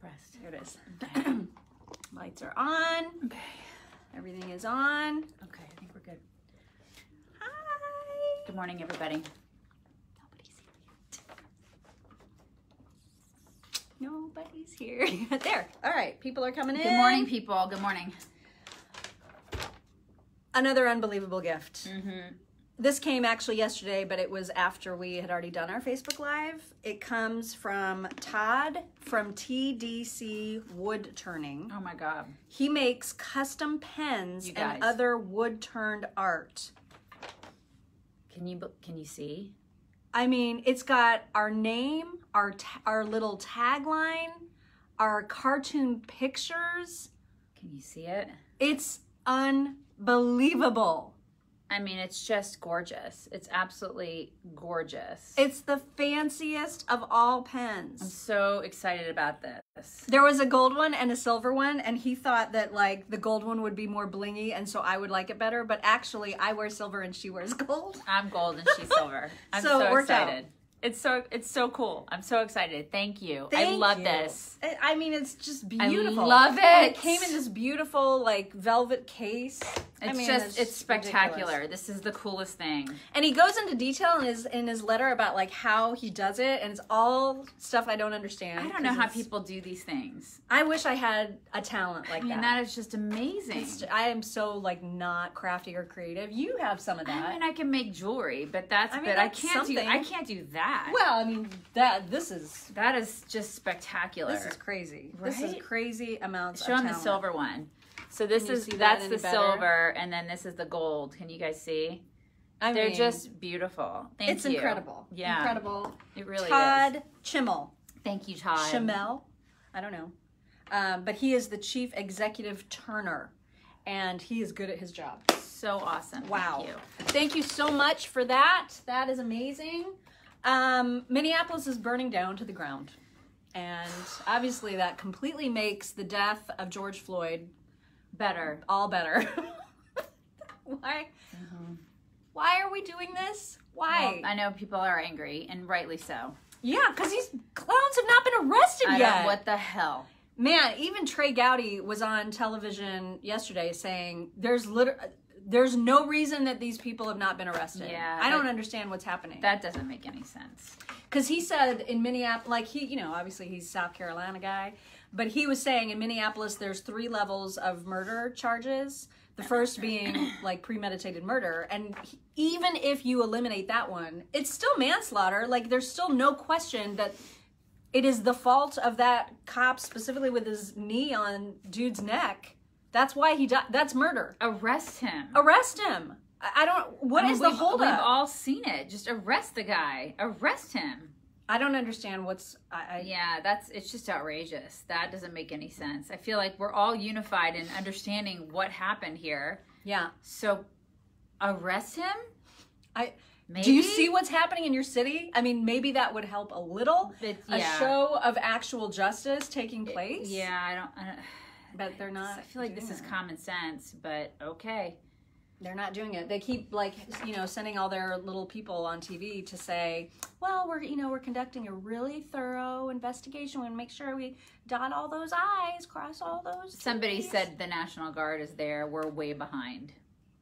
pressed. Here it is. Lights are on. Okay. Everything is on. Okay, I think we're good. Hi. Good morning, everybody. Nobody's here. Nobody's here. there. All right. People are coming in. Good morning, people. Good morning. Another unbelievable gift. Mm-hmm. This came actually yesterday, but it was after we had already done our Facebook Live. It comes from Todd from TDC Wood Turning. Oh my God. He makes custom pens and other wood turned art. Can you can you see? I mean, it's got our name, our our little tagline, our cartoon pictures. Can you see it? It's unbelievable. I mean, it's just gorgeous. It's absolutely gorgeous. It's the fanciest of all pens. I'm so excited about this. There was a gold one and a silver one, and he thought that like the gold one would be more blingy, and so I would like it better. But actually, I wear silver and she wears gold. I'm gold and she's silver. I'm So so, it worked out. excited. It's so it's so cool. I'm so excited. Thank you. Thank I love you. this. I- mean, it's just beautiful. I love And it. it came in this beautiful like velvet case. It's I mean, just it's, spectacular. ridiculous. This is the coolest thing. And he goes into detail in his in his letter about like how he does it, and it's all stuff I don't understand. I don't know how people do these things. I wish I had a talent like I mean, that. that is just amazing. It's- I am so like not crafty or creative. You have some of that. I mean, I can make jewelry, but that's I mean, but that's I can't do I can't do that. well, I mean that this is that is just spectacular. this is crazy. This is crazy amounts. Show of them the silver one. So this is that that's the better? silver, and then this is the gold. Can you guys see? I They're mean, just beautiful. Thank it's you. incredible. Yeah, incredible. It really Todd is. Todd Chimmel. Thank you, Todd. Chamel, I don't know, um, but he is the chief executive turner, and he is good at his job. So awesome. Wow. Thank you. Thank you so much for that. That is amazing. Um, Minneapolis is burning down to the ground. And obviously, that completely makes the death of George Floyd Better. all better. Why? Mm-hmm. Why are we doing this? Why? Well, I know people are angry, and rightly so. yeah, because these clowns have not been arrested I yet. don't. What the hell? Man, even Trey Gowdy was on television yesterday saying there's liter- there's no reason that these people have not been arrested. Yeah, I don't understand what's happening. That doesn't make any sense. Because he said in Minneapolis, like he, you know, obviously he's South Carolina guy, but he was saying in Minneapolis there's three levels of murder charges. The first being like premeditated murder, and he- even if you eliminate that one, it's still manslaughter. Like there's still no question that it is the fault of that cop specifically with his knee on dude's neck. That's why he died. That's murder. Arrest him. Arrest him. I don't. What I is the holdup? We've all seen it. Just arrest the guy. Arrest him. I don't understand what's. I, I, Yeah, that's it's just outrageous. That doesn't make any sense. I feel like we're all unified in understanding what happened here. yeah. So arrest him? I Maybe? do you see what's happening in your city? I mean, maybe that would help a little. But, A yeah. show of actual justice taking place. Yeah, I don't, I don't but they're not. I feel like this doing is common sense, but okay. They're not doing it. They keep like you know sending all their little people on TV to say, "Well, we're you know we're conducting a really thorough investigation. We want to make sure we dot all those I's, cross all those." Somebody T's." said the National Guard is there. We're way behind.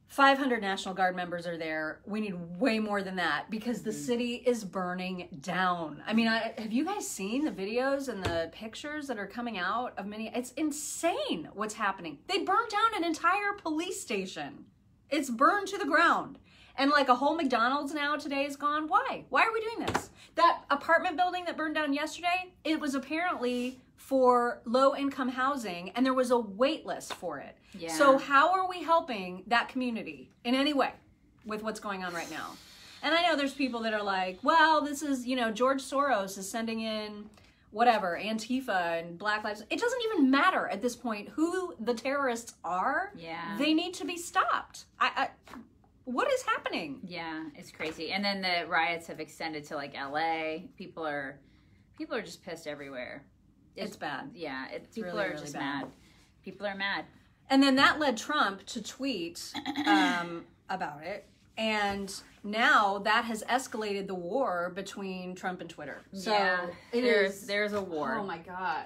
500 National Guard members are there. We need way more than that because the Mm-hmm. city is burning down. I mean, I, have you guys seen the videos and the pictures that are coming out of many? It's insane what's happening. They burned down an entire police station. It's burned to the ground. And like a whole McDonald's now today is gone. Why? Why are we doing this? That apartment building that burned down yesterday, it was apparently for low income housing and there was a wait list for it. Yeah. So how are we helping that community in any way with what's going on right now? And I know there's people that are like, well, this is, you know, George Soros is sending in whatever, Antifa and Black Lives. It doesn't even matter at this point who the terrorists are. Yeah. They need to be stopped. I, I what is happening? Yeah, it's crazy. And then the riots have extended to like LA. People are people are just pissed everywhere. It's bad. Yeah, it, people really, are really just bad. mad. People are mad. And then that led Trump to tweet um, about it. And now that has escalated the war between Trump and Twitter. So yeah, it there's is- there's a war. Oh my God.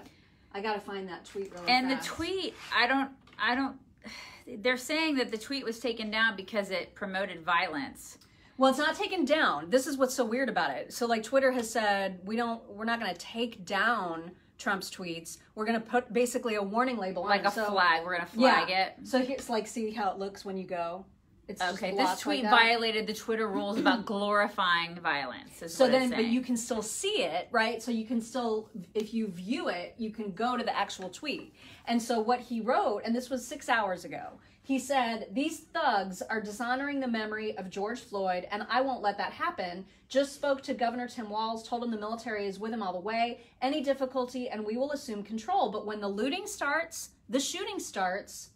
I gotta find that tweet really And fast. the tweet, I don't, I don't. They're saying that the tweet was taken down because it promoted violence. Well, it's not taken down. This is what's so weird about it. So, like, Twitter has said, we don't, we're not going to take down Trump's tweets. We're going to put basically a warning label Like on a it. So, flag. We're gonna flag yeah. it. So here's like, see how it looks when you go. It's Okay, this tweet like violated the Twitter rules about glorifying violence. So then, but you can still see it, right? So you can still, if you view it, you can go to the actual tweet. And so what he wrote, and this was six hours ago, he said, These thugs are dishonoring the memory of George Floyd, and I won't let that happen. Just spoke to Governor Tim Walz, told him the military is with him all the way. Any difficulty, and we will assume control. But when the looting starts, the shooting starts,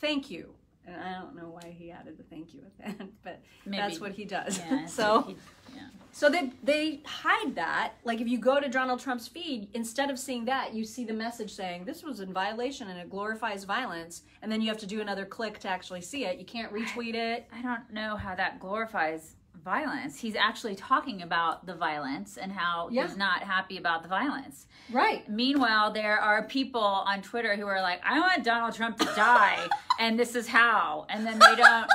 thank you. And I don't know why he added the thank you at the end, but Maybe- that's what he does. Yeah, so. he- yeah. So they they hide that. Like if you go to Donald Trump's feed, instead of seeing that, you see the message saying this was in violation and it glorifies violence, and then you have to do another click to actually see it. You can't retweet it. I don't know how that glorifies violence. He's actually talking about the violence and how Yeah. he's not happy about the violence. Right. Meanwhile, there are people on Twitter who are like, "I want Donald Trump to die, and this is how," and then they don't,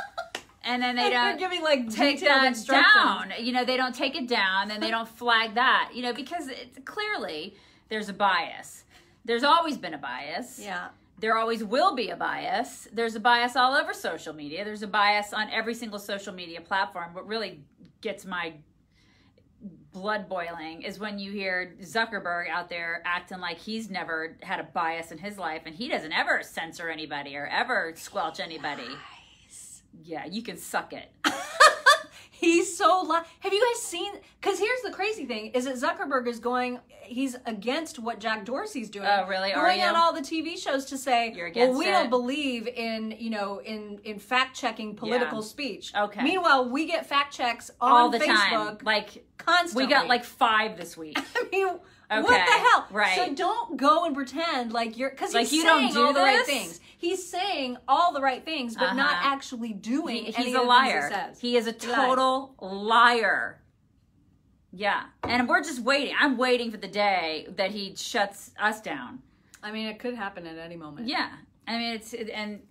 and then they They're don't giving like take that down. You know, they don't take it down, and they don't flag that. You know, because it's clearly there's a bias. There's always been a bias. Yeah. There always will be a bias. There's a bias all over social media. There's a bias on every single social media platform. What really gets my blood boiling is when you hear Zuckerberg out there acting like he's never had a bias in his life and he doesn't ever censor anybody or ever squelch anybody. Yeah, you can suck it. He's so li- Have you guys seen? Because here's the crazy thing: is that Zuckerberg is going. He's against what Jack Dorsey's doing. Oh, really? Are Going on you? all the TV shows to say, You're well, we it? don't believe in you know in in fact checking political Yeah. speech. Okay. Meanwhile, we get fact checks on All the Facebook time. Like constantly. we got like 5 this week. I mean, what the hell? right. So don't go and pretend like you're because Like he's you don't do all the right things. He's saying all the right things, but not Uh-huh. actually doing. He- he's a liar. He, says. He is a total liar. Yeah. And we're just waiting. I'm waiting for the day that he shuts us down. I mean, it could happen at any moment. Yeah. I mean, it's, and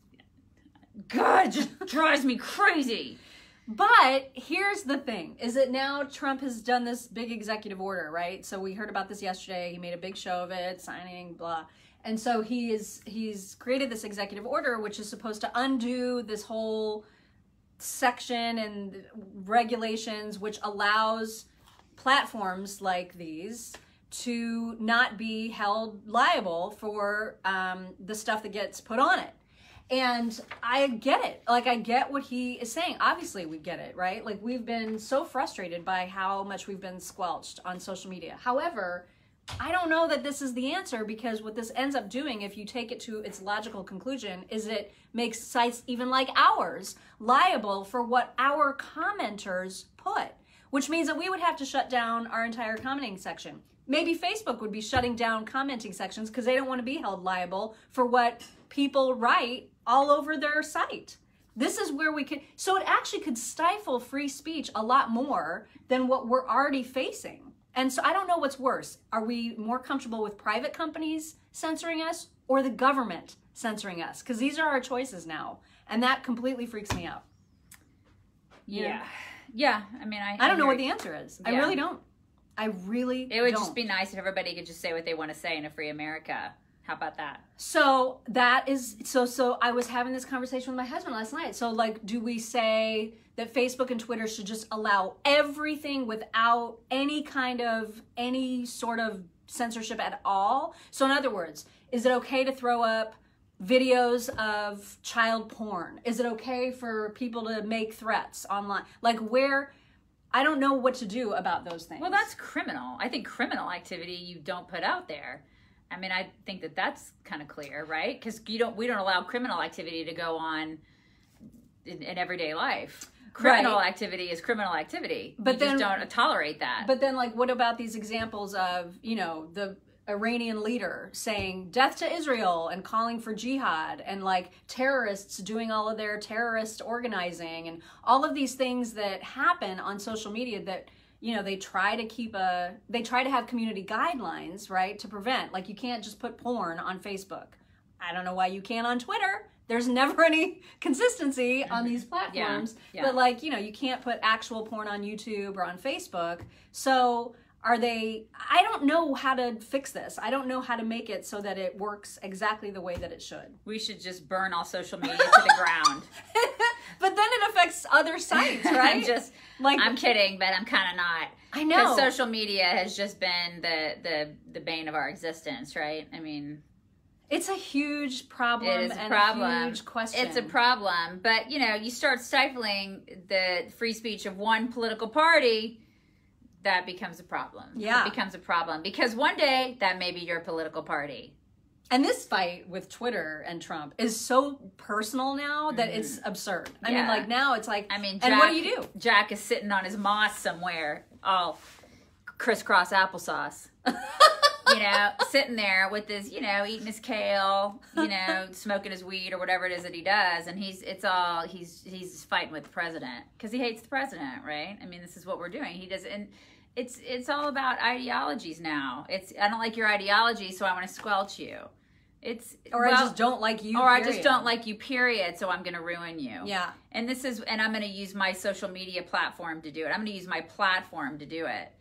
God, it just drives me crazy. But here's the thing: is that now Trump has done this big executive order, right? So we heard about this yesterday. He made a big show of it, signing, blah. And so he is he's created this executive order, which is supposed to undo this whole section and regulations, which allows platforms like these to not be held liable for um, the stuff that gets put on it. And I get it. Like, I get what he is saying. Obviously, we get it, right? Like, we've been so frustrated by how much we've been squelched on social media. However, I don't know that this is the answer because what this ends up doing, if you take it to its logical conclusion, is it makes sites even like ours liable for what our commenters put, which means that we would have to shut down our entire commenting section. Maybe Facebook would be shutting down commenting sections because they don't want to be held liable for what people write all over their site. This is where we could, so it actually could stifle free speech a lot more than what we're already facing. And so I don't know what's worse. Are we more comfortable with private companies censoring us or the government censoring us? Because these are our choices now. And that completely freaks me out. Yeah. Yeah. I mean, I, I don't know what the answer is. I really don't. I really It would don't. just be nice if everybody could just say what they want to say in a free America. How about that? So that is so so I was having this conversation with my husband last night. So like do we say that Facebook and Twitter should just allow everything without any kind of any sort of censorship at all? So in other words, is it okay to throw up videos of child porn? Is it okay for people to make threats online? Like where I don't know what to do about those things. Well, that's criminal. I think criminal activity you don't put out there. I mean, I think that that's kind of clear, right? Because you don't, we don't allow criminal activity to go on in, in everyday life. Criminal Right. activity is criminal activity. But you then- just don't tolerate that. But then, like, what about these examples of, you know, the Iranian leader saying death to Israel and calling for jihad, and like terrorists doing all of their terrorist organizing, and all of these things that happen on social media that you know they try to keep a they try to have community guidelines right to prevent. Like you can't just put porn on facebook. I don't know why you can on twitter. There's never any consistency on these platforms. Yeah. but like you know you can't put actual porn on youtube or on facebook. So are they i don't know how to fix this. I don't know how to make it so that it works exactly the way that it should. We should just burn all social media to the ground. but then it affects other sites right I'm just, like I'm kidding, but I'm kind of not. i know social media has just been the, the the bane of our existence, right? I mean, it's a huge problem it is a and problem. a huge question It's a problem, but you know, you start stifling the free speech of one political party, that becomes a problem. Yeah. it becomes a problem because one day that may be your political party. And this fight with Twitter and Trump is so personal now that it's absurd. I mean, Mm-hmm. Like now it's like, I mean, and what do you do? Jack is sitting on his moss somewhere, all crisscross applesauce. you know, sitting there with his, you know, eating his kale, you know, smoking his weed or whatever it is that he does, and he's it's all he's he's fighting with the president because he hates the president, right? I mean, this is what we're doing. He does, and it's it's all about ideologies now. It's I don't like your ideology, so I want to squelch you. It's Or I just don't like you. or I just don't like you, period. So I'm going to ruin you Yeah. and this is and i'm going to use my social media platform to do it i'm going to use my platform to do it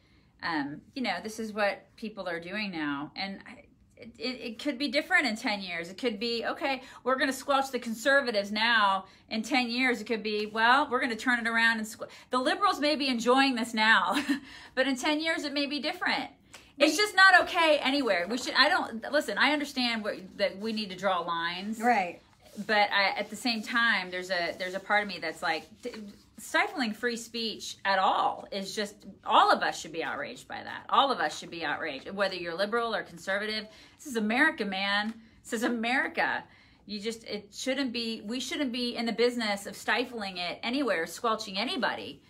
um, you know this is what people are doing now and I- it, it could be different in 10 years it could be okay we're going to squelch the conservatives now in 10 years it could be well we're going to turn it around and squ- the liberals may be enjoying this now but in 10 years it may be different it's just not okay anywhere. We should i don't listen i understand what, that we need to draw lines. Right. but I, at the same time there's a there's a part of me that's like stifling free speech at all is just all of us should be outraged by that. All of us should be outraged. Whether you're liberal or conservative this is america man. This is america. You just it shouldn't be we shouldn't be in the business of stifling it anywhere squelching anybody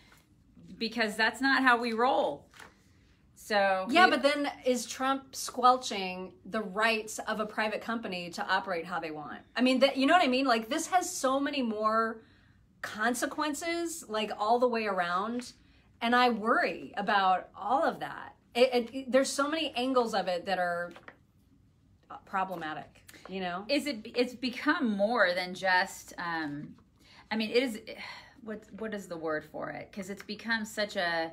because that's not how we roll so Yeah, we- but then is Trump squelching the rights of a private company to operate how they want? I mean, that you know what I mean? Like this has so many more consequences, like all the way around, and I worry about all of that. It, it, it- there's so many angles of it that are problematic. You know? is it it's become more than just um i mean it is what what is the word for it because it's become such a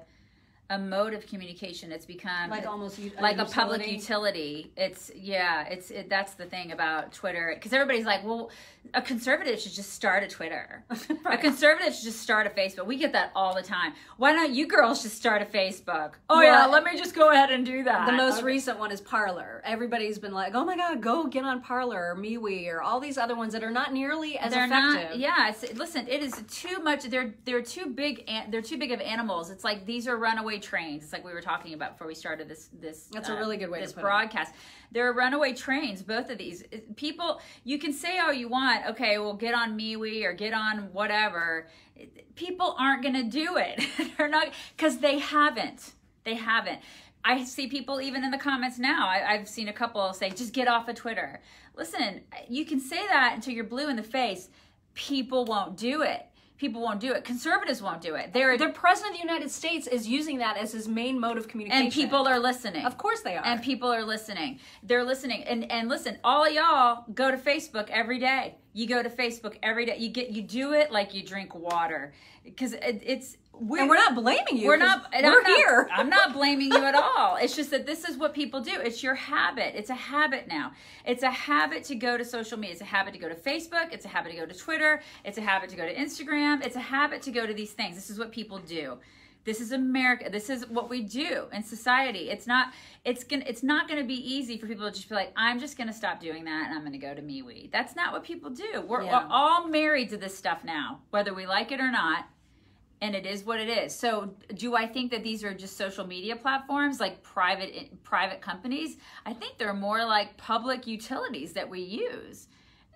a mode of communication. It's become Like almost u- uh, like a public utility. it's yeah it's it, that's the thing about twitter because everybody's like well a conservative should just start a twitter. A conservative should just start a facebook. We get that all the time. Why don't you girls just start a facebook? Oh yeah let me just go ahead and do that. The most Okay. recent one is Parler. Everybody's been like, "Oh my God, go get on Parler or MeWe or all these other ones that are not nearly as they're effective." not yeah it's, listen it is too much they're they're too big they're too big of animals. It's like these are runaway trains it's like we were talking about before we started this this uh, That's a really good way to this put it. broadcast they're runaway trains both of these people you can say all you want okay well get on MeWe or get on whatever people aren't gonna do it they're not because they haven't they haven't I see people even in the comments now. I, I've seen a couple say, just get off of Twitter. Listen, you can say that until you're blue in the face. People won't do it. People won't do it. Conservatives won't do it. They're The president of the United States is using that as his main mode of communication. and people are listening. of course, they are. and people are listening. They're listening. And and listen, all y'all go to Facebook every day. You go to Facebook every day. You get you do it like you drink water because it, it's we're, And we're not blaming you. we're not. We're I'm not- here. I'm not blaming you at all. It's just that this is what people do. It's your habit. It's a habit now. It's a habit to go to social media. It's a habit to go to Facebook. It's a habit to go to Twitter. It's a habit to go to Instagram. It's a habit to go to these things. This is what people do. This is America. This is what we do in society. It's not. It's gonna. It's not gonna be easy for people to just be like, I'm just gonna stop doing that and I'm gonna go to MeWe. That's not what people do. We're, Yeah. we're all married to this stuff now, whether we like it or not and it is what it is. So, do I think that these are just social media platforms like private eh, private companies? I think they're more like public utilities that we use.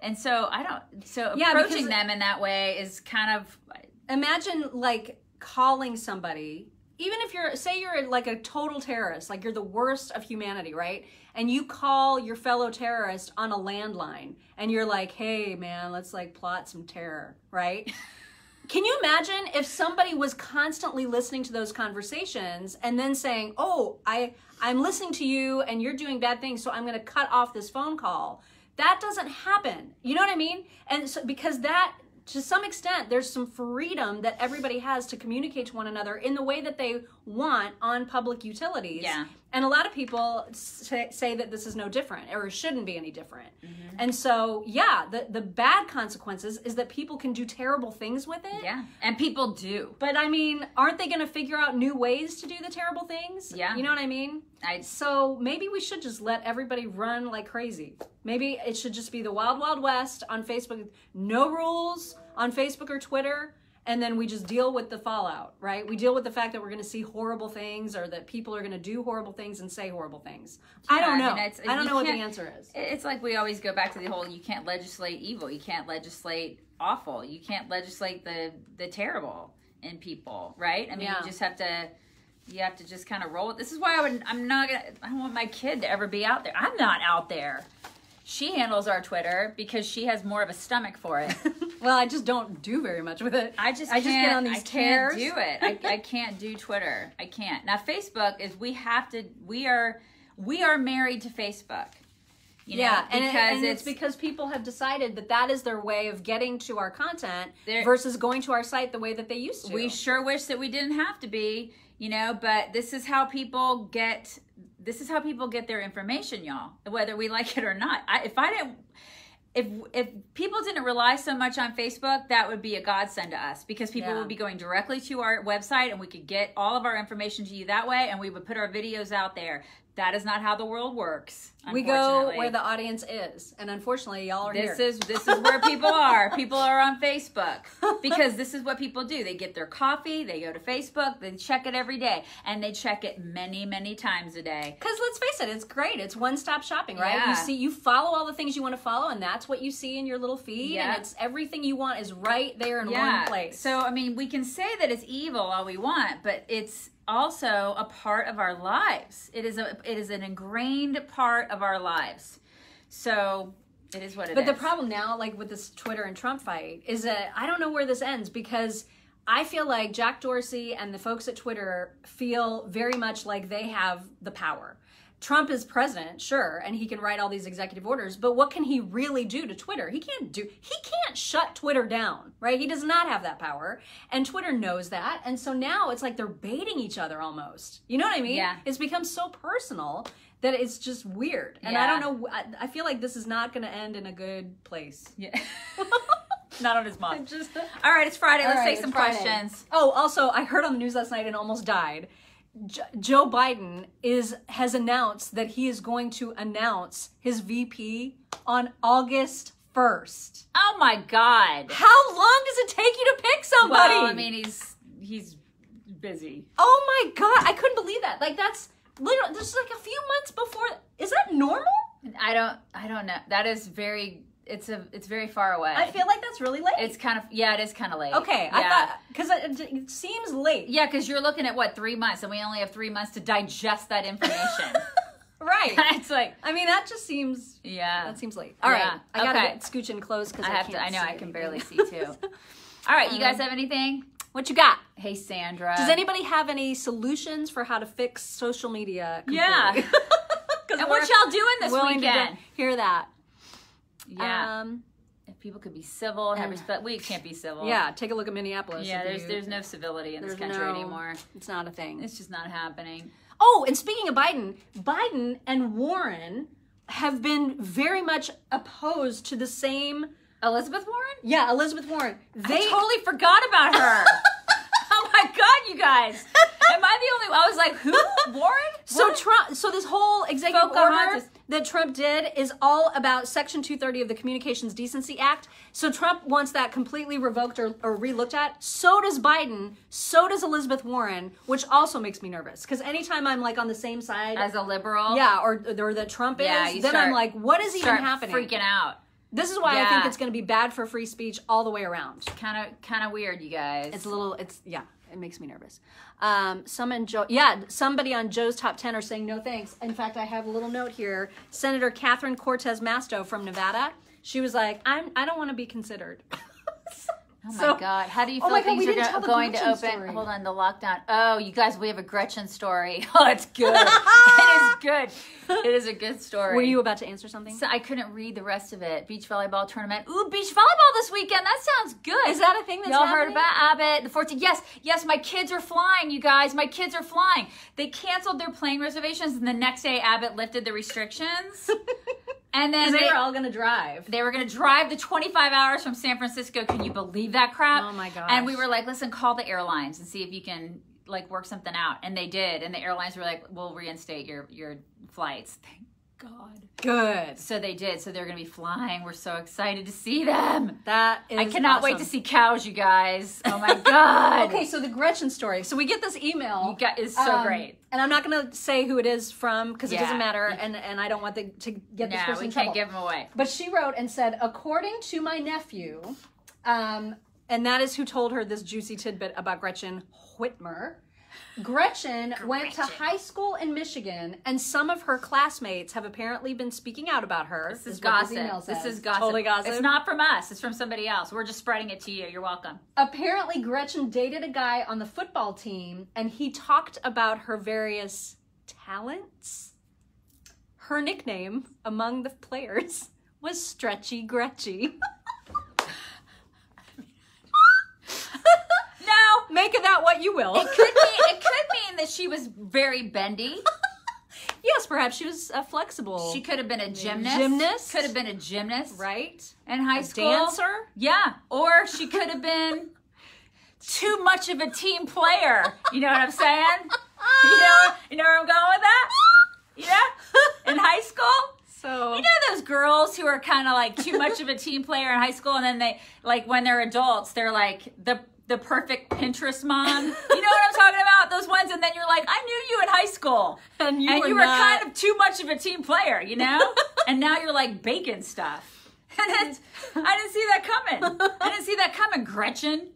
And so I don't so Yeah, approaching them in that way is kind of Imagine like calling somebody, even if you're, say, you're like a total terrorist, like you're the worst of humanity, right? And you call your fellow terrorist on a landline, and you're like, "Hey, man, let's like plot some terror," right? Can you imagine if somebody was constantly listening to those conversations and then saying, "Oh, I I'm listening to you and you're doing bad things, so I'm going to cut off this phone call." That doesn't happen. You know what I mean? And so because that to some extent there's some freedom that everybody has to communicate to one another in the way that they want on public utilities. Yeah. And a lot of people say, say that this is no different or shouldn't be any different. Mm-hmm. And so, yeah, the, the bad consequences is that people can do terrible things with it. Yeah. And people do. But I mean, aren't they going to figure out new ways to do the terrible things? Yeah. You know what I mean? I So maybe we should just let everybody run like crazy. Maybe it should just be the wild, wild west on Facebook. No rules on Facebook or Twitter. And then we just deal with the fallout, right? We deal with the fact that we're going to see horrible things or that people are going to do horrible things and say horrible things. I don't Yeah, I know. mean, I, don't know what the answer is. It's like we always go back to the whole you can't legislate evil, you can't legislate awful, you can't legislate the the terrible in people, right? I mean, Yeah. you just have to you have to just kind of roll with. This is why I would I'm not gonna I don't want my kid to ever be out there. I'm not out there. She handles our Twitter because she has more of a stomach for it. Well, I just don't do very much with it. I just I just get on these I can't tears. do it. I, I can't do Twitter. I can't. Now Facebook is we have to. We are we are married to Facebook. You know, yeah, and, it- because and it's, it's because people have decided that that is their way of getting to our content versus going to our site the way that they used to. we sure wish that we didn't have to be. You know, but this is how people get. This is how people get their information, y'all. Whether we like it or not. I, if I didn't. If, if people didn't rely so much on Facebook, that would be a godsend to us because people Yeah. would be going directly to our website and we could get all of our information to you that way and we would put our videos out there. That is not how the world works. we go where the audience is, and unfortunately, y'all are This here. is this is where people are. People are on Facebook because this is what people do. They get their coffee, they go to Facebook, they check it every day, and they check it many, many times a day. Because let's face it, it's great. It's one stop shopping, right? Yeah. You see, you follow all the things you want to follow, and that's what you see in your little feed. Yeah. And it's everything you want is right there in Yeah. one place. So I mean, we can say that it's evil all we want, but it's also a part of our lives. It is a it is an ingrained part of our lives. So it is what it is. But the problem now, like with this Twitter and Trump fight, is that I don't know where this ends because I feel like Jack Dorsey and the folks at Twitter feel very much like they have the power. Trump is president, sure, and he can write all these executive orders, but what can he really do to Twitter? He can't do he can't shut Twitter down, right? He does not have that power. And Twitter knows that. And so now it's like they're baiting each other almost. You know what I mean? Yeah. It's become so personal that it's just weird. And I don't know I, I feel like this is not going to end in a good place. Yeah. Not on his mom. Just All right, it's Friday. Let's right, take some Friday. questions. Oh, also, I heard on the news last night and almost died. J- Joe Biden is has announced that he is going to announce his VP on August first. Oh my god. How long does it take you to pick somebody? Well, I mean, he's he's busy. oh my god, I couldn't believe that. Like that's literally this is like a few months before. Is that normal? I don't I don't know. That is very it's a it's very far away. I feel like that's really late. it's kind of yeah, it is kind of late. okay. yeah. I thought because it, it seems late. yeah, because you're looking at what three months, and we only have three months to digest that information. Right. it's like I mean, that just seems yeah. That seems late. All right, Yeah. I gotta Okay. scooch in close because I I, have to. I know. I can barely see too. All right, you um, guys have anything? What you got? Hey, Sandra. Does anybody have any solutions for how to fix social media? Yeah. completely? 'Cause And what y'all doing this weekend? Hear that? Yeah. Um, if people could be civil and have respect, we can't be civil. yeah. Take a look at Minneapolis. Yeah. There's you- there's no civility in this country no- anymore. It's not a thing. It's just not happening. Oh, and speaking of Biden, Biden and Warren have been very much opposed to the same. Elizabeth Warren? Yeah, Elizabeth Warren. They I totally forgot about her. oh my god, you guys! Am I the only? I was like, who? Warren? So What? Trump, so this whole executive order that Trump did is all about Section 230 of the Communications Decency Act. So Trump wants that completely revoked or, or relooked at. So does Biden. So does Elizabeth Warren, which also makes me nervous because anytime I'm like on the same side, as a liberal. yeah, or or that Trump Yeah, is, then start- I'm like, what is even happening? freaking out. This is why I think it's going to be bad for free speech all the way around. Kind of, kind of weird, you guys. It's a little. It's yeah. It makes me nervous. Um, some in Joe. Yeah, somebody on Joe's top ten are saying no thanks. In fact, I have a little note here. Senator Catherine Cortez Masto from Nevada. She was like, "I'm. I don't want to be considered." Oh my So- god! How do you Oh feel God, things are go- going to open? story. Hold on, the lockdown. Oh, you guys, we have a Gretchen story. Oh, it's good. it is good. It is a good story. Were you about to answer something? So I couldn't read the rest of it. Beach volleyball tournament. Ooh, beach volleyball this weekend. That sounds good. Is that a thing that's Y'all heard about Abbott? The 14th. Yes, yes, my kids are flying, you guys. My kids are flying. They canceled their plane reservations, and the next day Abbott lifted the restrictions. and then they, they were all going to drive. they were going to drive the 25 hours from San Francisco. Can you believe that crap? Oh my god! And we were like, listen, call the airlines and see if you can like work something out. And they did. And the airlines were like, we'll reinstate your your flights. Thank God. Good. So they did. So they're going to be flying. We're so excited to see them. That is I cannot wait to see cows, you guys. Oh my God. Okay, so the Gretchen story. So we get this email. You got, it's so um, great. And I'm not going to say who it is from because it doesn't matter, and and I don't want the, to get this No, person we can't give them away. But she wrote and said, according to my nephew, um, and that is who told her this juicy tidbit about Gretchen Whitmer. Gretchen went to high school in Michigan, and some of her classmates have apparently been speaking out about her. This is what gossip. email This is gossip. Totally gossip. It's not from us. It's from somebody else. We're just spreading it to you. You're welcome. apparently Gretchen dated a guy on the football team and he talked about her various talents. Her nickname among the players was Stretchy Gretchy. No. Make of that what you will. It could mean it could mean that she was very bendy. yes, perhaps she was uh, flexible. She could have been a gymnast. Gymnast? Could have been a gymnast. right? In high A school. dancer? Yeah. Or she could have been too much of a team player. You know what I'm saying? You know, you know where I'm going with that? Yeah? In high school? So You know those girls who are kind of like too much of a team player in high school, and then they like when they're adults, they're like the the perfect Pinterest mom. You know what I'm talking about? Those ones, and then you're like, I knew you in high school, and you and were, you were not- kind of too much of a team player, you know. and now you're like baking stuff. And it's, I didn't see that coming. I didn't see that coming, Gretchen.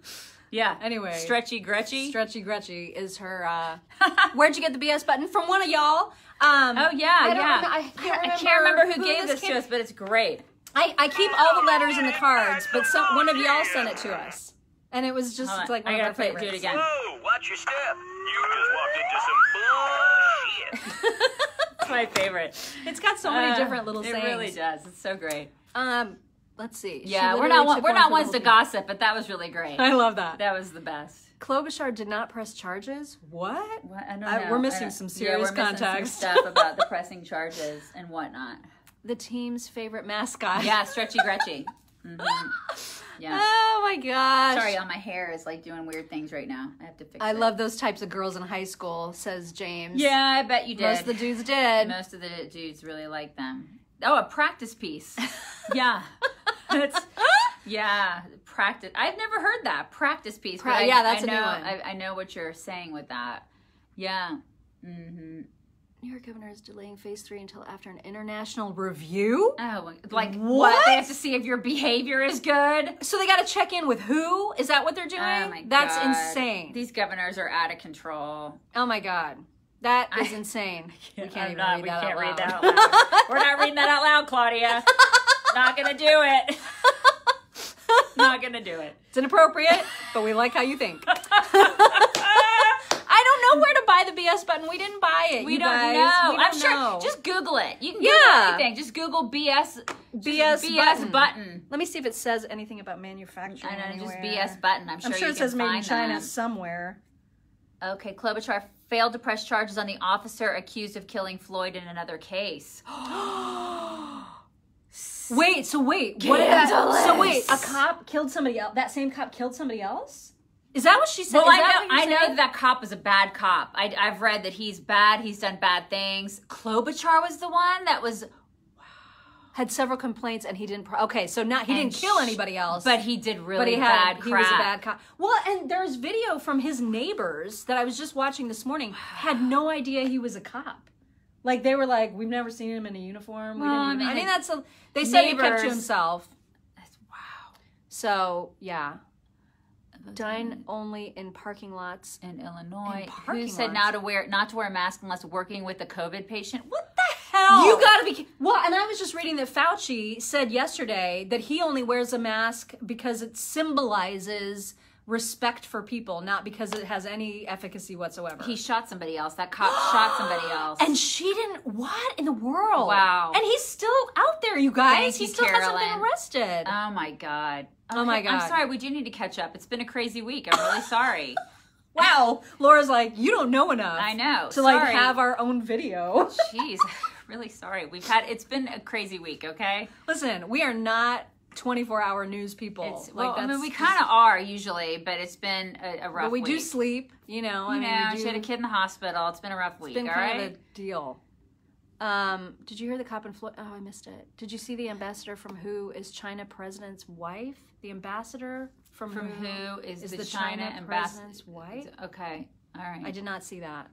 Yeah. Anyway. stretchy Gretchy. Stretchy Gretchy is her. Uh, where'd you get the BS button from? One of y'all. Um, Oh yeah, I yeah. I can't I can't remember who, who gave this this to us, but it's great. I, I keep all the letters and the cards, but some one of y'all sent it to us, and it was just Hold on. like one I of gotta our play it. favorites. Do it again. Whoa, watch your step. You just walked into some bullshit. It's my favorite. It's got so many Uh, different little It sayings. It really does. It's so great. Um, let's see. Yeah, we're not one, we're not ones to team. gossip, but that was really great. I love that. That was the best. Klobuchar did not press charges. What? What? I don't I- know. we're I missing don't- some yeah, serious we're missing some context. stuff about the pressing charges and whatnot. The team's favorite mascot. Yeah, stretchy Gretchy. hmm Yeah. Oh my gosh. Sorry, all my hair is like doing weird things right now. I have to fix I it. love those types of girls in high school, says James. Yeah, I bet you did. Most of the dudes did. Most of the dudes really like them. Oh, a practice piece. yeah. It's yeah, practice. I've never heard that practice piece. Pra- but I, yeah, that's I a new one. I, I know what you're saying with that. Yeah. hmm York governor is delaying phase three until after an international review. Oh, like what? What? They have to see if your behavior is good. So they got to check in with who? Is that what they're oh doing? Oh my That's God. insane. These governors are out of control. oh my god, that is I- insane. we I'm can't even not- read we that can't out read that out loud. We're not reading that out loud, Claudia. not gonna do it. not gonna do it. It's inappropriate, but we like how you think. I don't know where to buy the BS button. We didn't buy it. We don't guys. know. We I'm don't sure. know. Just Google it. You can Google Yeah. anything. Just Google BS BS, BS button. button. Let me see if it says anything about manufacturing. I know, just. BS button. I'm sure, I'm sure it says made in China them. somewhere. Okay, Klobuchar failed to press charges on the officer accused of killing Floyd in another case. Wait, so wait, what that, so wait, a cop killed somebody else. That same cop killed somebody else. Is that what she said? Well, Is I that know, I know that, that cop was a bad cop. I, I've read that he's bad. He's done bad things. Klobuchar was the one that was, had several complaints and he didn't. Pro- okay, so not he And didn't kill anybody else, but he did really but he bad had he was a bad cop. Well, and there's video from his neighbors that I was just watching this morning. Had no idea he was a cop. Like they were like, we've never seen him in a uniform. We Well, didn't I even- mean, I mean, that's a. They said he kept to himself. That's- wow. So yeah, dine only in parking lots. In Illinois, In who said lots. not to wear not to wear a mask unless working with a COVID patient? What the hell? You gotta be well. And I was just reading that Fauci said yesterday that he only wears a mask because it symbolizes respect for people, not because it has any efficacy whatsoever. He shot somebody else. That cop shot somebody else. and she didn't. What in the world? Wow. And he's still out there, you guys. Thank he you, still hasn't been arrested. oh my god. Oh my Okay, I'm sorry. We do need to catch up. It's been a crazy week. I'm really sorry. wow. Laura's like, you don't know enough. I know. To like have our own video. Jeez, really sorry. We've had. It's been a crazy week. Okay. Listen, we are not 24 hour news people. Like well. I mean, we kind of are usually, but it's been a, a rough. But we do sleep, you know. I mean, know, we she had a kid in the hospital. It's been a rough week. It's been all kind right. of a deal. Um, did you hear the cop in Florida? Oh, I missed it. Did you see the ambassador from who is China president's wife? The ambassador from, From who who is, is the, the China, China ambassador? president's wife? Okay. All right. I did not see that.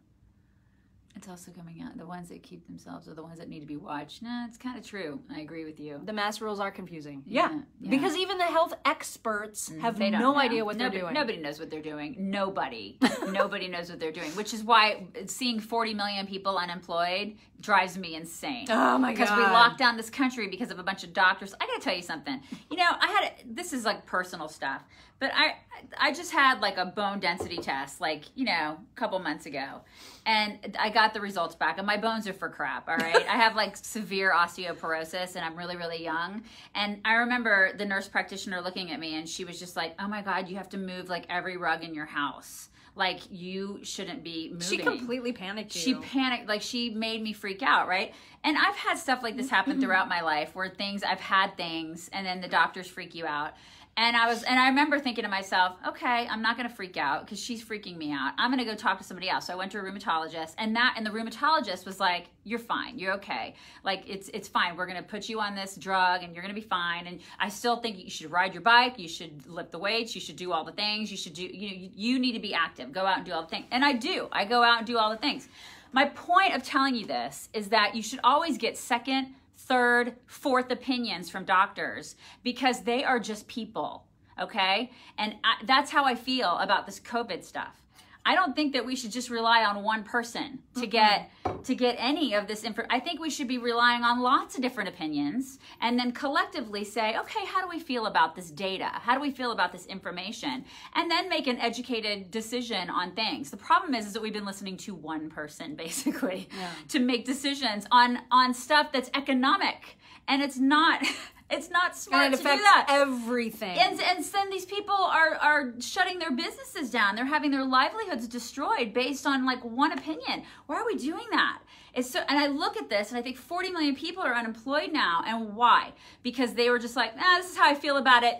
It's also coming out. The ones that keep themselves are the ones that need to be watched. No, it's kind of true. I agree with you. The mask rules are confusing. Yeah, Yeah, because even the health experts mm, have They no know. idea what nobody, they're doing. Nobody knows what they're doing. Nobody. nobody knows what they're doing, which is why seeing 40 million people unemployed drives me insane. Oh my god. Because we locked down this country because of a bunch of doctors. I got to tell you something. You know, I had this is like personal stuff, but I I just had like a bone density test like, you know, a couple months ago. And I got the results back and my bones are for crap, all right? I have like severe osteoporosis and I'm really really young. And I remember the nurse practitioner looking at me and she was just like, "Oh my god, you have to move like every rug in your house." Like you shouldn't be moving. She completely panicked you. She panicked, like she made me freak out, right? And I've had stuff like this happen throughout my life where things, I've had things, and then the doctors freak you out. And I was, and I remember thinking to myself, okay, I'm not going to freak out because she's freaking me out. I'm going to go talk to somebody else. So I went to a rheumatologist, and that, and the rheumatologist was like, "You're fine. You're okay. Like it's it's fine. We're going to put you on this drug, and you're going to be fine. And I still think you should ride your bike. You should lift the weights. You should do all the things. You should do. You know, you, you need to be active. Go out and do all the things. And I do. I go out and do all the things. My point of telling you this is that you should always get second, third, fourth opinions from doctors because they are just people, okay? And I, that's how I feel about this COVID stuff. I don't think that we should just rely on one person to get to get any of this info. I think we should be relying on lots of different opinions and then collectively say, okay, how do we feel about this data? How do we feel about this information? And then make an educated decision on things. The problem is, is that we've been listening to one person basically to make decisions on on stuff that's economic, and it's not it's not smart and it to do that. everything. And, and then these people are are shutting their businesses down. They're having their livelihoods destroyed based on like one opinion. Why are we doing that? It's so, and I look at this and I think 40 million people are unemployed now. And why? Because they were just like, nah, this is how I feel about it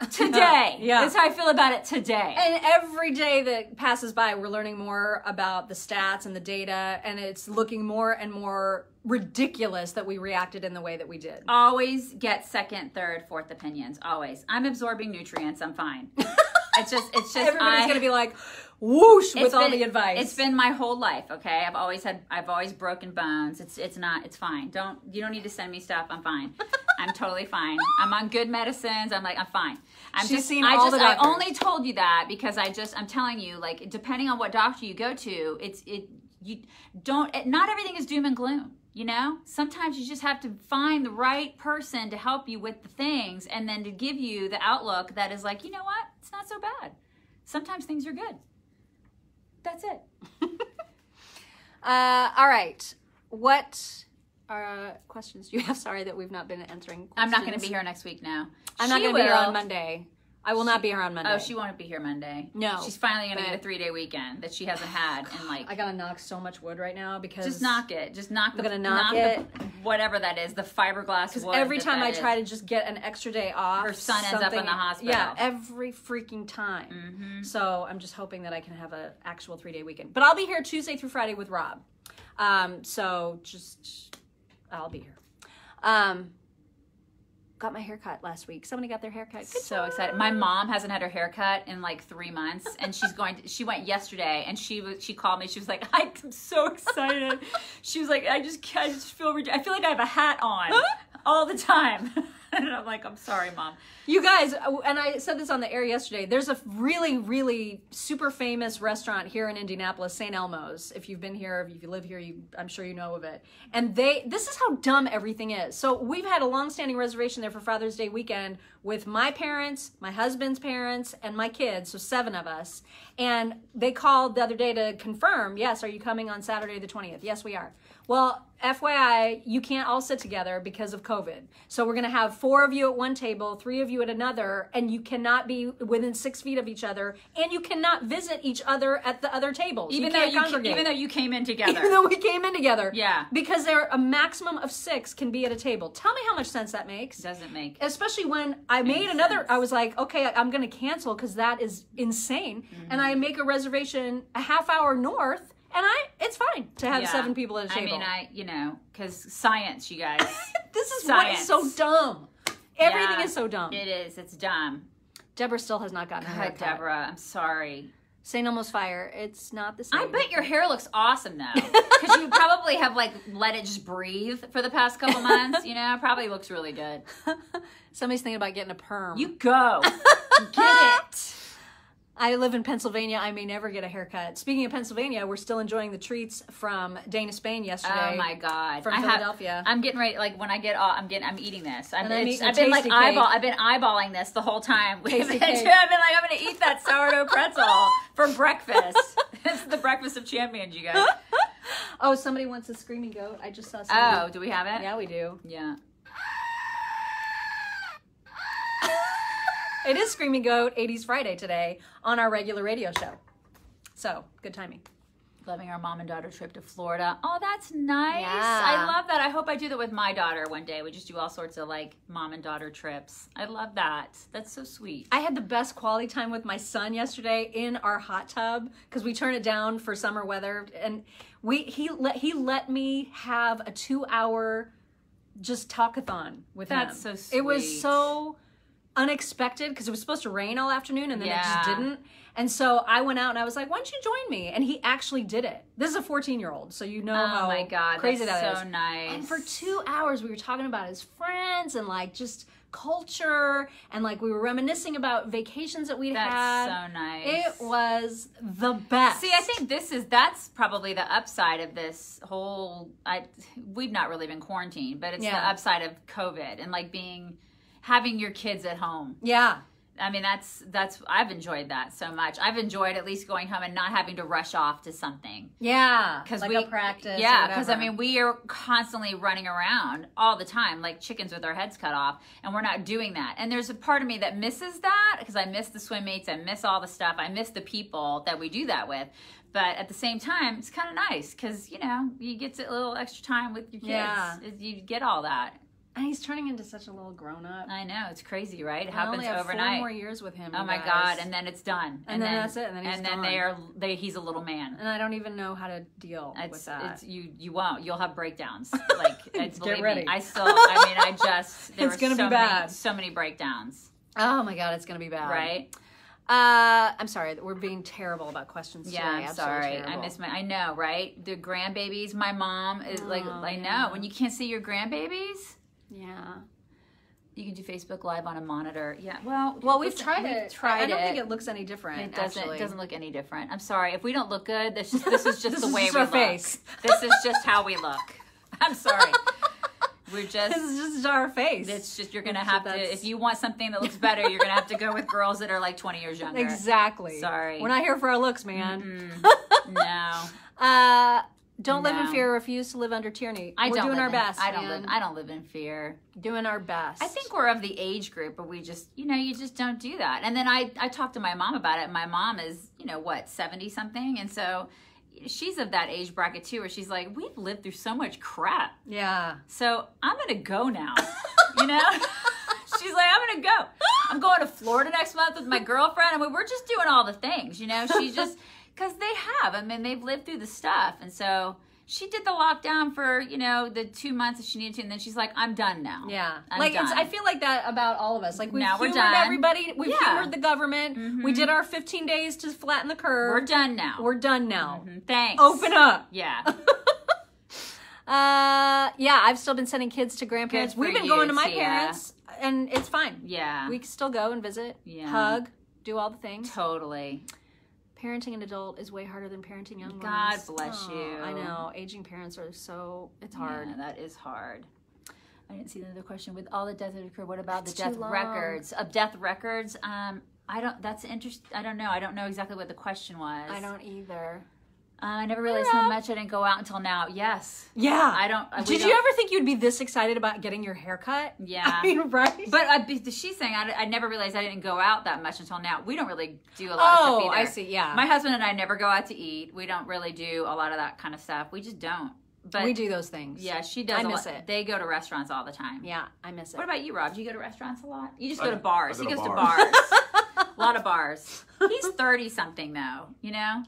today. Yeah. This is how I feel about it today. And every day that passes by, we're learning more about the stats and the data, and it's looking more and more ridiculous that we reacted in the way that we did. always get second, third, fourth opinions. Always. I'm absorbing nutrients. I'm fine. it's just, it's just, Everybody's I- gonna be like, whoosh, with It's all the advice. It's been my whole life. Okay, I've always had, I've always broken bones. It's, it's not, it's fine. Don't, you don't need to send me stuff. I'm fine. I'm totally fine. I'm on good medicines. I'm like, I'm fine. I'm She's just, seen I all just, the I only told you that because I just, I'm telling you, like, depending on what doctor you go to, it's, it, you don't, it, not everything is doom and gloom. You know, sometimes you just have to find the right person to help you with the things and then to give you the outlook that is like, you know what? It's not so bad. Sometimes things are good. That's it. Uh, all right. What are uh, questions do you have? Sorry that we've not been answering. Questions. I'm not going to be here next week now. I'm not She going to be here on Monday. I will not be here on Monday. Oh, she won't be here Monday. No, She's finally going to get a three day weekend that she hasn't had And like. I gotta knock so much wood right now because just knock it. Just knock the. gonna knock The, whatever that is, the fiberglass wood. every that time that I is. try to just get an extra day off, Her son ends up in the hospital. Yeah, every freaking time. Mm-hmm. So I'm just hoping that I can have an actual three day weekend. But I'll be here Tuesday through Friday with Rob. Um, so just I'll be here. Um, got my hair cut last week. Somebody got their hair cut. Good so job. excited. My mom hasn't had her hair cut in like three months, and she's going. To, she went yesterday, and she was. She called me. She was like, "I'm so excited." she was like, "I just, I just feel. I feel like I have a hat on all the time." and I'm like, I'm sorry, mom. You guys, uh, and I said this on the air yesterday. There's a really, really super famous restaurant here in Indianapolis, St. Elmo's. If you've been here, if you live here, you, I'm sure you know of it. And they, this is how dumb everything is. So we've had a long-standing reservation there for Father's Day weekend with my parents, my husband's parents, and my kids. So seven of us. And they called the other day to confirm, yes, are you coming on Saturday the 20th? Yes, we are. Well, FYI, you can't all sit together because of COVID. So we're going to have four of you at one table, three of you at another, and you cannot be within six feet of each other, and you cannot visit each other at the other tables. Even you though you, even though you came in together. Even though we came in together. Yeah. Because there a maximum of six can be at a table. Tell me how much sense that makes. doesn't make. Especially when I made Makes another. I was like, okay, I'm going to cancel because that is insane. Mm-hmm. And I make a reservation a half hour north, and I it's fine to have Yeah. seven people at a table. I mean, I you know, because science, you guys. this is what is so dumb. Everything Yeah, is so dumb. It is. It's dumb. Deborah still has not gotten God, haircut. Deborah, I'm sorry. St. Elmo's Fire. It's not the same. I bet your hair looks awesome though, because you probably have like let it just breathe for the past couple months. You know, probably looks really good. Somebody's thinking about getting a perm. You go, get it. I live in Pennsylvania. I may never get a haircut. Speaking of Pennsylvania, we're still enjoying the treats from Dana Spain yesterday. Oh my god! From I have- Philadelphia. I'm getting ready. Like when I get off, I'm getting. I'm eating this. I'm, And I'm it's- eating I've been like tasty eyeball. I've been eyeballing this the whole time. We've been, I've been like, I'm gonna eat that sourdough pretzel for breakfast. it's the breakfast of champions, you guys. Oh, somebody wants a screaming goat. I just saw somebody. Oh, do we have it? Yeah, we do. Yeah. It is Screaming Goat 80s Friday today on our regular radio show. So, good timing. Loving our mom and daughter trip to Florida. Oh, that's nice. Yeah. I love that. I hope I do that with my daughter one day. We just do all sorts of like mom and daughter trips. I love that. That's so sweet. I had the best quality time with my son yesterday in our hot tub because we turn it down for summer weather, and we he let he let me have a two hour just talkathon with That's him. That's so sweet. It was so unexpected because it was supposed to rain all afternoon and then it just didn't. And so I went out and I was like, "Why don't you join me?" And he actually did it. This is a 14 year old, so you know Oh how my god, crazy that's that so is. nice. And for two hours, we were talking about his friends and like just culture and like we were reminiscing about vacations that we'd that's had. so nice. It was the best. See, I think this is that's probably the upside of this whole. I we've not really been quarantined, but it's the upside of COVID and like being having your kids at home. yeah, I mean, that's that's I've enjoyed that so much. I've enjoyed at least going home and not having to rush off to something. yeah, because like we a practice. Yeah, because I mean, we are constantly running around all the time, like chickens with our heads cut off, and we're not doing that. And there's a part of me that misses that because I miss the swim mates, I miss all the stuff, I miss the people that we do that with. But at the same time, it's kind of nice because you know you get a little extra time with your kids. Yeah. You get all that. And he's turning into such a little grown up. I know it's crazy, right? It I happens only have four overnight. more years with him. Oh my guys. god! And then it's done. And then that's it, and then he's gone. they are they. He's a little man. and I don't even know how to deal with that. it's you you won't you'll have breakdowns like it's, Get ready. me I still I mean I just there It's gonna so be bad. many so many breakdowns oh my god, it's gonna be bad. right Uh, I'm sorry we're being terrible about questions yeah today. I'm Absolutely sorry I terrible. miss my I know right the grandbabies my mom is like Oh, I know yeah. when you can't see your grandbabies Yeah. you can do Facebook live on a monitor yeah well Well, we've tried we've it. tried I don't it. think it looks any different. It doesn't actually. it doesn't look any different. I'm sorry if we don't look good. This just this is just This the is way just we look. face. This is just how we look. I'm sorry. We're just This is just our face. It's just you're gonna have to if you want something that looks better, you're gonna have to go with girls that are like 20 years younger. exactly. Sorry. We're not here for our looks, man. No, Uh, don't live in fear. Refuse to live under tyranny. I We're don't doing our in- best. I don't man. live. I don't live in fear. doing our best. I think we're of the age group, but we just, you know, you just don't do that. And then I, I talked to my mom about it. My mom is, you know, what, 70 something, and so she's of that age bracket too, where she's like, we've lived through so much crap. Yeah. So I'm gonna go now. you know? She's like, I'm gonna go. I'm going to Florida next month with my girlfriend. I mean, we're just doing all the things, you know? She just because they have. I mean, they've lived through the stuff. And so she did the lockdown for, you know, the two months that she needed to, and then she's like, I'm done now. Yeah, I'm like it's. I feel like that about all of us. Like we've Now we're humored done. everybody. We've Yeah. Mm-hmm. humored the government. We did our 15 days to flatten the curve. We're done now. We're done now. Mhm. Thanks. Open up. Yeah. Uh, yeah, I've still been sending kids to grandparents. We've been going to my parents, and it's fine. Yeah. We can still go and visit, Yeah. hug, do all the things. totally. Parenting an adult is way harder than parenting young ones. God bless Aw, you. I know. Aging parents are so it's hard. Yeah, that is hard. I didn't see another question. With all the deaths that occurred, what about It's the death long. records? Of death records, um, I don't. That's interesting. I don't know. I don't know exactly what the question was. I don't either. Uh, I never realized how much I didn't go out until now. Yes. Yeah. I don't. uh, Did you don't- ever think you'd be this excited about getting your hair cut? Yeah. I mean, right? But I, she's saying I, I never realized I didn't go out that much until now. We don't really do a lot of Oh, stuff either. I see, yeah. My husband and I never go out to eat. We don't really do a lot of that kind of stuff. We just don't. But we do those things. Yeah, she does. I miss lot. it. They go to restaurants all the time. Yeah, I miss it. What about you, Rob? Do you go to restaurants a lot? You just I- go to bars. Go he to goes to bars. bars. a lot of bars. He's thirty something though, you know,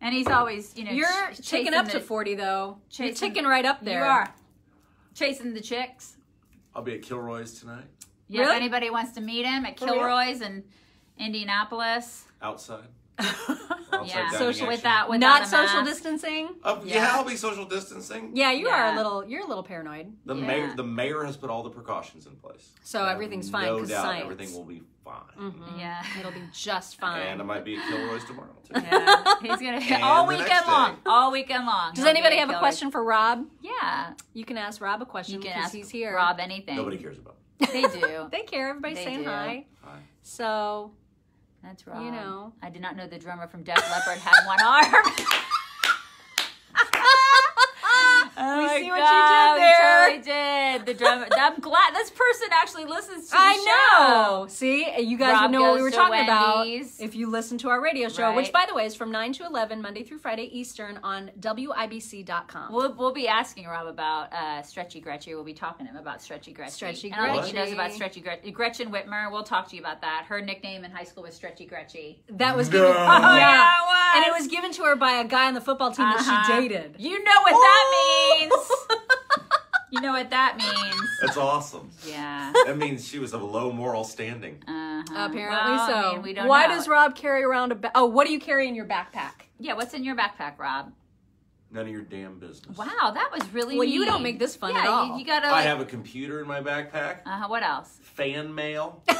and he's always, you know, You're ch- ticking up the- to 40 though. You're chasing- ticking right up there. You are chasing the chicks. I'll be at Kilroy's tonight. Yeah, Really? if anybody wants to meet him at Kilroy's in Indianapolis. Outside. Yeah, Social- with that, without Not a social mask. distancing. Oh, yeah. Yeah. I'll be social distancing. Yeah, you are a little. You're a little paranoid. The Yeah. mayor, the mayor has put all the precautions in place. So I everything's fine, No doubt, science. everything will be fine. Mhm. Yeah. It'll be just fine. And I might be at Kilroy's tomorrow too. Yeah, he's gonna And all weekend next day. long. All weekend long. Does He'll anybody at have a Kilroy's. question for Rob? Yeah, You can ask Rob a question you can because ask he's here. Rob anything. Nobody cares about. They do. They care. Everybody's They saying do. hi. Hi. So That's Rob. You know. I did not know the drummer from Def Leppard had one arm. Oh We see what you God, did there. We totally did. The drummer. I'm glad this person actually listens to the I show. know. See, you guys Rob would know what we were to talking about if you listen to our radio show, which, by the way, is from 9 to 11, Monday through Friday Eastern on WIBC.com. We'll, we'll be asking Rob about uh, Stretchy Gretchen. We'll be talking to him about Stretchy Gretchen. Stretchy and I think he knows about Stretchy Gretchen. Gretchen Whitmer. We'll talk to you about that. Her nickname in high school was Stretchy Gretchy. that was No. given, Oh, yeah. yeah, it was. and it was given to her by a guy on the football team that Uh-huh. she dated. You know what that means. You know what that means. That's awesome. Yeah. That means she was of low moral standing. Uh-huh. Apparently Well, so. I mean, we don't Why know. does Rob carry around a? Ba- oh, what do you carry in your backpack? Yeah, what's in your backpack, Rob? None of your damn business. Wow, that was really Well, you don't make this fun yeah, at you- all. You, gotta. I Like, have a computer in my backpack. uh-huh, what else? Fan mail.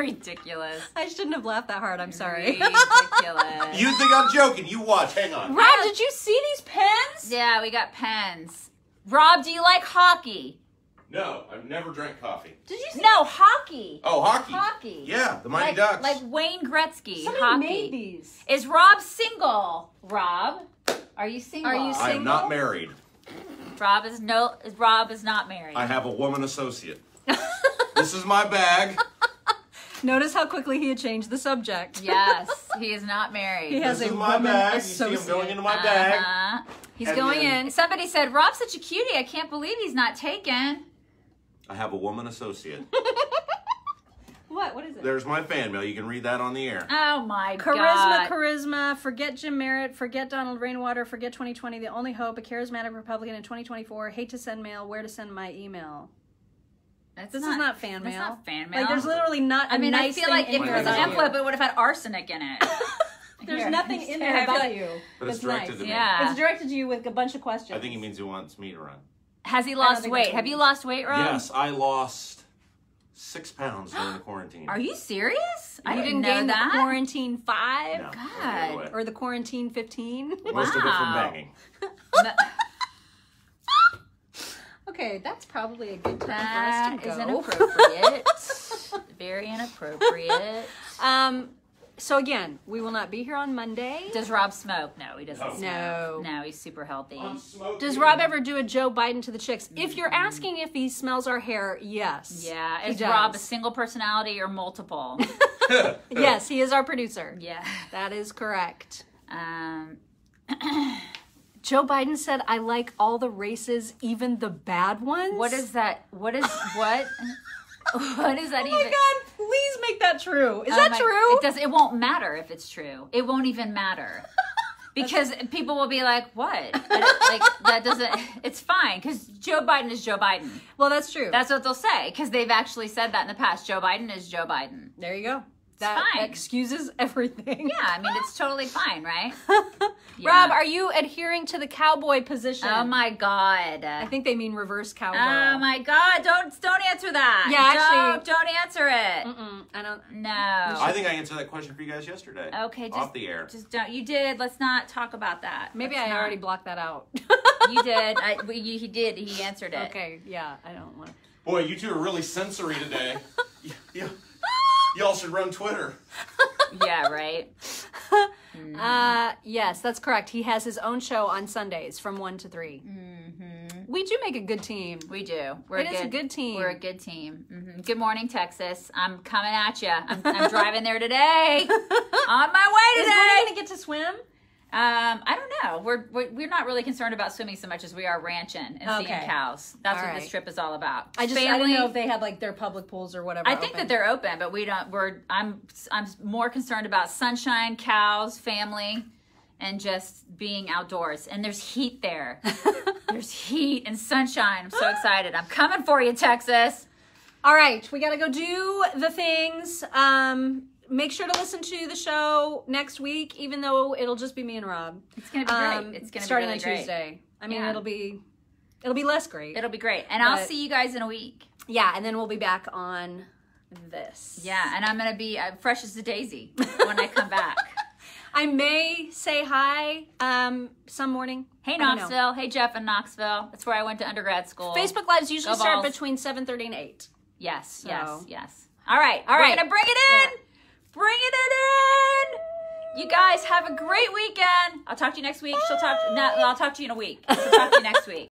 Ridiculous. I shouldn't have laughed that hard. I'm sorry. Ridiculous. You think I'm joking? You watch. Hang on. Rob, did you see these pens? yeah, we got pens. Rob, do you like hockey? No, I've never drank coffee. Did you see? No, hockey. Oh, hockey. Hockey. Yeah, the Mighty like, Ducks. Like Wayne Gretzky. Somebody hockey. made these. Is Rob single? Rob, are you single? Are you single? I am not married. Rob is no. Rob is not married. I have a woman associate. this is my bag. Notice how quickly he had changed the subject. yes, he is not married. He has This a is my woman bag. You see him going into my bag. Uh-huh. He's And going then- in. Somebody said Rob's such a cutie. I can't believe he's not taken. I have a woman associate. What? What is it? There's my fan mail. You can read that on the air. Oh my Charisma, god. charisma. Forget Jim Merritt. Forget Donald Rainwater. Forget 2020. The only hope. A charismatic Republican in 2024. Hate to send mail. Where to send my email? That's This is not fan that's mail. not fan mail. Like, there's literally not. I I mean, nice I feel like if it was an about envelope, it would have had arsenic in it. There's Here. nothing in there I feel about like- you. But it's That's directed nice. to me. Yeah. It's directed to you with a bunch of questions. I think he means he wants me to run. Has he lost weight? Have you lost weight, Rob? Yes, I lost six pounds during the quarantine. Are you serious? I you didn't didn't gain that. the quarantine five No, God. or the quarantine 15. Most of it from banging. No, okay, that's probably a good time that for us is to go. inappropriate. Very inappropriate. Um, so again, we will not be here on Monday. Does Rob smoke? No, he doesn't No. smoke. No. No, he's super healthy. I'm. Does Rob ever do a Joe Biden to the chicks? If you're asking if he smells our hair, yes. Yeah. Is does. Rob a single personality or multiple? Yes, he is our producer. yeah. That is correct. Um, Joe Biden said, I like all the races, even the bad ones. what is that? What is what? What is that Oh even? my god, please make that true. Is Oh that my- true? It does. It won't matter if it's true. It won't even matter. Because people will be like, "What? Like that doesn't." It's fine because Joe Biden is Joe Biden. well, that's true. That's what they'll say because they've actually said that in the past. Joe Biden is Joe Biden. there you go. That fine. excuses everything. Yeah, I mean it's totally fine, right? Yeah. Rob, are you adhering to the cowboy position? Oh my god. I think they mean reverse cowboy. Oh my god! Don't don't answer that. Yeah, actually- don't, don't answer it. Mm-mm, I don't. No. I think I answered that question for you guys yesterday. Okay, just Off the air. Just don't. You did. Let's not talk about that. Maybe Let's I not. already blocked that out. You did. I, we- you, he did. He answered it. okay, yeah, I don't want. to. Boy, you two are really sensory today. yeah. y- y'all should run Twitter. Yeah. Right. Uh, yes, that's correct. He has his own show on Sundays from one to 3 Mm-hmm. We do make a good team. We do. We're It is a good team. We're a good team. hmm Good morning, Texas. I'm coming at you. I'm, I'm driving there today. On my way Is today. Woody gonna get to swim? Um, I don't know. We're, we're we're not really concerned about swimming so much as we are ranching and seeing cows. That's All what right. this trip is all about. I just I don't know if they have like their public pools or whatever. I think open. that they're open, but we don't. We're I'm I'm more concerned about sunshine, cows, family, and just being outdoors. And there's heat there. there's heat and sunshine. I'm so excited. I'm coming for you, Texas. All right, we got to go do the things. Um, make sure to listen to the show next week, even though it'll just be me and Rob. It's gonna be Um, great. It's gonna starting be really on great. Tuesday. I mean, Yeah. it'll be it'll be less great. It'll be great, and I'll see you guys in a week. yeah, and then we'll be back on this. Yeah, and I'm gonna be uh, fresh as a daisy when I come back. I may say hi um, some morning. Hey I don't know. Knoxville. Hey Jeff in Knoxville. That's where I went to undergrad school. Facebook lives usually Go start between seven thirty and eight. Yes, yes, So- yes. All right, All we're right. gonna bring it in. Bring it in. You guys have a great weekend. I'll talk to you next week. She'll talk. No, I'll talk to you in a week. She'll talk to you next week.